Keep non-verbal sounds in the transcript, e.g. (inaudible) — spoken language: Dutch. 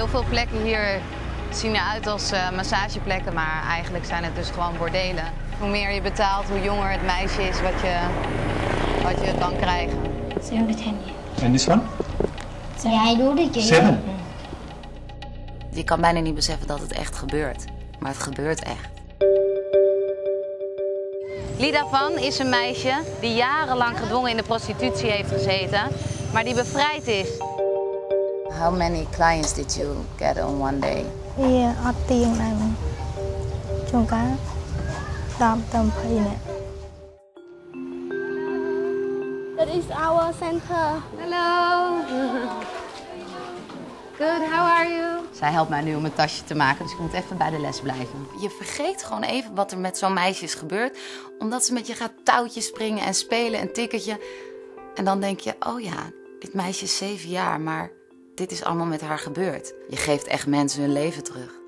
Heel veel plekken hier zien eruit als uh, massageplekken, maar eigenlijk zijn het dus gewoon bordelen. Hoe meer je betaalt, hoe jonger het meisje is wat je, wat je kan krijgen. 0 to 10 years. And this one? Yeah, I do the Seven. Je kan bijna niet beseffen dat het echt gebeurt. Maar het gebeurt echt. Lida Van is een meisje die jarenlang gedwongen in de prostitutie heeft gezeten, maar die bevrijd is. How many clients did you get on one day? វាអត់ទៀងដែរហ្នឹងជួនកាល10ទៅ20នាក់ That is our center. Hallo. (laughs) Good, how are you? Zij helpt mij nu om een tasje te maken, dus ik moet even bij de les blijven. Je vergeet gewoon even wat er met zo'n meisje is gebeurd. Omdat ze met je gaat touwtjes springen en spelen een tikketje. En dan denk je, oh ja, dit meisje is zeven jaar, maar dit is allemaal met haar gebeurd. Je geeft echt mensen hun leven terug.